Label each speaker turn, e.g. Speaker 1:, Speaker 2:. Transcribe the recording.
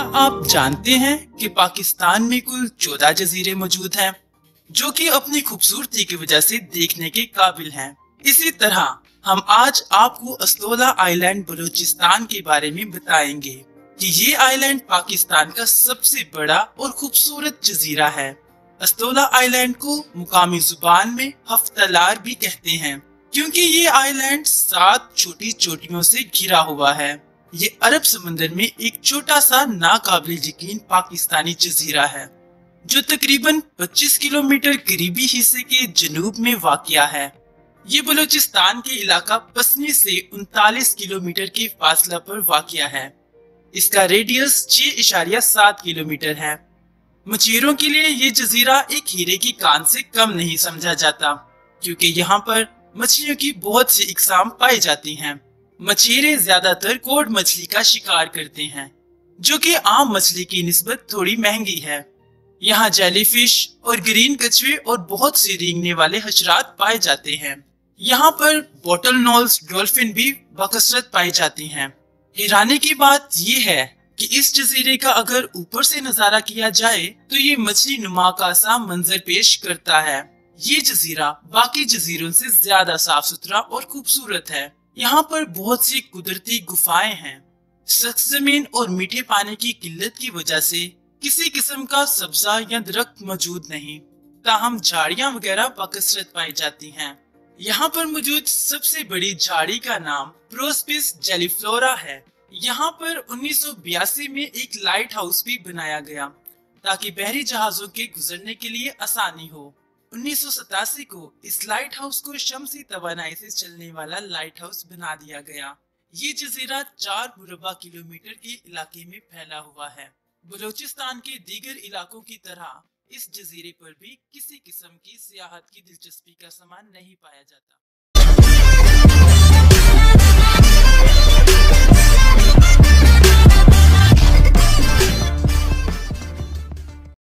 Speaker 1: क्या आप जानते हैं कि पाकिस्तान में कुल चौदह जजीरे मौजूद हैं, जो कि अपनी खूबसूरती की वजह से देखने के काबिल हैं। इसी तरह, हम आज आपको अस्तोला आइलैंड बलूचिस्तान के बारे में बताएँगे कि ये आइलैंड पाकिस्तान का सबसे बड़ा और खूबसूरत जजीरा है। अस्तोला आइलैंड को मुकामी ज़ुबान में हफ्तलार भी कहते हैं, क्योंकि ये आइलैंड सात छोटी चोटियों से घिरा हुआ है। ये अरब समंदर में एक छोटा सा नाकाबिल यकीन पाकिस्तानी जजीरा है, जो तकरीबन 25 किलोमीटर करीबी हिस्से के जनूब में वाक़ है। ये बलूचिस्तान के इलाका पसनी से उनतालीस किलोमीटर के फासला पर वाक़ है। इसका रेडियस छह इशारिया सात किलोमीटर है। मछेरों के लिए ये जजीरा एक हीरे की कान से कम नहीं समझा जाता, क्योंकि यहाँ पर मछलियों की बहुत सी इकसाम पाई जाती हैं। मछेरे ज़्यादातर कोड मछली का शिकार करते हैं, जो कि आम मछली की नस्बत थोड़ी महँगी है। यहाँ जेलीफिश और ग्रीन कछुए और बहुत से रेंगने वाले हशरात पाए जाते हैं। यहाँ पर बॉटल नॉल्स डॉल्फिन भी बकसरत पाई जाती हैं। हैरानी की बात यह है कि इस जजीरे का अगर ऊपर से नज़ारा किया जाए तो ये मछली नुमा का सा मंजर पेश करता है। ये जजीरा बाकी जजीरों से ज़्यादा साफ़ सुथरा और खूबसूरत है। यहाँ पर बहुत सी कुदरती गुफाएँ हैं। सख्त ज़मीन और मीठे पानी की किल्लत की वजह से किसी किस्म का सब्जा या दरख्त मौजूद नहीं। ताहम झाड़ियाँ वगैरह बकसरत पाई जाती हैं। यहाँ पर मौजूद सबसे बड़ी झाड़ी का नाम प्रोस्पिस जेलीफ्लोरा है। यहाँ पर 1982 में एक लाइट हाउस भी बनाया गया, ताकि बहरी जहाजों के गुजरने के लिए आसानी हो। उन्नीस को इस लाइट हाउस को शमसी तो से चलने वाला लाइट हाउस बना दिया गया। ये जजीरा चार मुरबा किलोमीटर के इलाके में फैला हुआ है। बलूचिस्तान के दीगर इलाकों की तरह इस जजीरे पर भी किसी किस्म की सियाहत की दिलचस्पी का सामान नहीं पाया जाता।